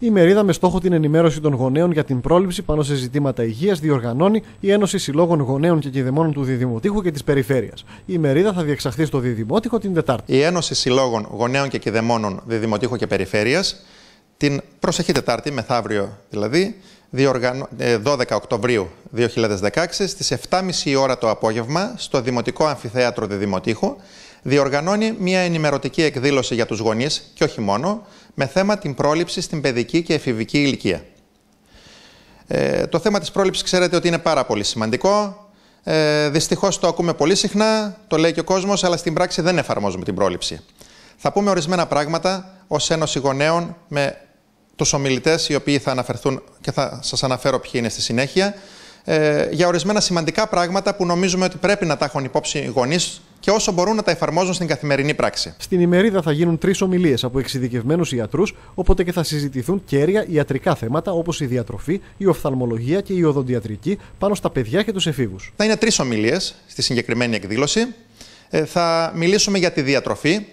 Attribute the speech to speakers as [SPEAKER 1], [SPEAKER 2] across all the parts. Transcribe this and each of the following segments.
[SPEAKER 1] Η μερίδα με στόχο την ενημέρωση των γονέων για την πρόληψη πάνω σε ζητήματα υγείας διοργανώνει η Ένωση Συλλόγων Γονέων και Κηδεμόνων του Διδημοτήχου και της Περιφέρειας. Η μερίδα θα διεξαχθεί στο Διδημότυχο την Τετάρτη.
[SPEAKER 2] Η Ένωση Συλλόγων Γονέων και Κηδεμόνων Διδημοτήχου και Περιφέρειας την προσεχή Τετάρτη, μεθαύριο δηλαδή, 12 ε, Οκτωβρίου 2016, στις 7.30 ώρα το απόγευμα, στο Δημοτικό Αμφιθέατρο Διδημοτήχου, διοργανώνει μια ενημερωτική εκδήλωση για τους γονείς και όχι μόνο, με θέμα την πρόληψη στην παιδική και εφηβική ηλικία. Ε, το θέμα της πρόληψης ξέρετε ότι είναι πάρα πολύ σημαντικό. Ε, δυστυχώς το ακούμε πολύ συχνά, το λέει και ο κόσμος, αλλά στην πράξη δεν εφαρμόζουμε την πρόληψη. Θα πούμε ορισμένα πράγματα ως Ένωση Γονέων με τους ομιλητές οι οποίοι θα αναφερθούν και θα σας αναφέρω ποιοι είναι στη συνέχεια ε, για ορισμένα σημαντικά πράγματα που νομίζουμε ότι πρέπει να τα έχουν υπόψη οι γονείς και όσο μπορούν να τα εφαρμόζουν στην καθημερινή πράξη.
[SPEAKER 1] Στην ημερίδα θα γίνουν τρεις ομιλίες από εξειδικευμένους ιατρούς, οπότε και θα συζητηθούν κέρια ιατρικά θέματα όπως η διατροφή, η οφθαλμολογία και η οδοντιατρική πάνω στα παιδιά και τους εφήβους.
[SPEAKER 2] Θα είναι τρεις ομιλίες στη συγκεκριμένη εκδήλωση. Ε, θα μιλήσουμε για τη διατροφή,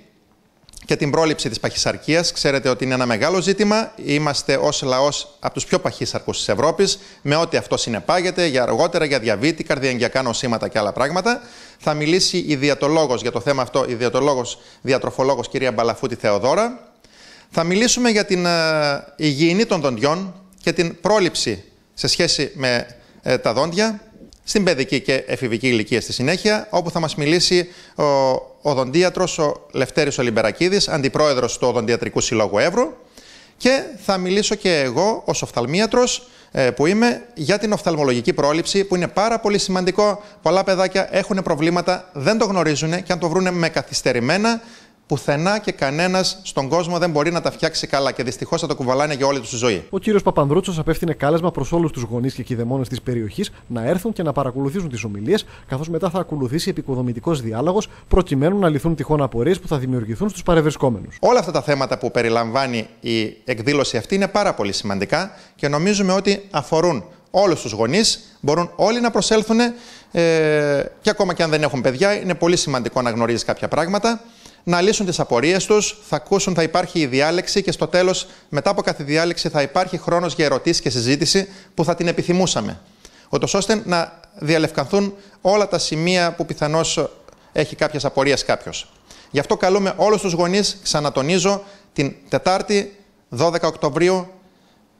[SPEAKER 2] και την πρόληψη της παχυσαρκίας. Ξέρετε ότι είναι ένα μεγάλο ζήτημα. Είμαστε ως λαός από τους πιο παχύσαρκους της Ευρώπης, με ό,τι αυτό συνεπάγεται, για αργότερα για διαβήτη, καρδιαγγειακά νοσήματα και άλλα πράγματα. Θα μιλήσει η διατολόγος για το θέμα αυτό, η διατολόγος, διατροφολόγος κυρία Μπαλαφούτη Θεοδώρα. Θα μιλήσουμε για την ε, υγιεινή των δοντιών και την πρόληψη σε σχέση με ε, τα δόντια στην παιδική και εφηβική ηλικία στη συνέχεια, όπου θα μας μιλήσει ο οδοντίατρος ο Λευτέρης Ολυμπερακίδης, αντιπρόεδρος του Οδοντιατρικού Συλλόγου Εύρου και θα μιλήσω και εγώ ως οφθαλμίατρος ε, που είμαι για την οφθαλμολογική πρόληψη που είναι πάρα πολύ σημαντικό. Πολλά παιδάκια έχουν προβλήματα, δεν το γνωρίζουν και αν το βρούνε με καθυστερημένα πουθενά και κανένας στον κόσμο δεν μπορεί να τα φτιάξει καλά και δυστυχώς θα το κουβαλάνε για όλη τους τη ζωή.
[SPEAKER 1] Ο κύριος Παπανδρούτσος απέφθινε κάλεσμα προς όλους τους γονείς και κυδεμόνες της περιοχής να έρθουν και να παρακολουθήσουν τις ομιλίες, καθώς μετά θα ακολουθήσει επικοδομητικός διάλογος προκειμένου να λυθούν τυχόν απορίες που θα δημιουργηθούν στους παρευρισκόμενους.
[SPEAKER 2] Όλα αυτά τα θέματα που περιλαμβάνει η εκδήλωση αυτή είναι πάρα πολύ σημαντικά και νομίζουμε ότι αφορούν όλους τους γονείς, μπορούν όλοι να προσέλθουν ε, και ακόμα και αν δεν έχουν παιδιά, είναι πολύ σημαντικό να γνωρίζεις κάποια πράγματα να λύσουν τις απορίες τους, θα ακούσουν, θα υπάρχει η διάλεξη και στο τέλος, μετά από κάθε διάλεξη, θα υπάρχει χρόνος για ερωτήσεις και συζήτηση που θα την επιθυμούσαμε. Ούτως ώστε να διαλευκανθούν όλα τα σημεία που πιθανώς έχει κάποιες απορίες κάποιος. Γι' αυτό καλούμε όλους τους γονείς, ξανατονίζω, την Τετάρτη 12 Οκτωβρίου,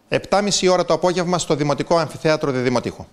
[SPEAKER 2] 7.30 ώρα το απόγευμα στο Δημοτικό Αμφιθέατρο Διδημοτήχου.